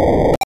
you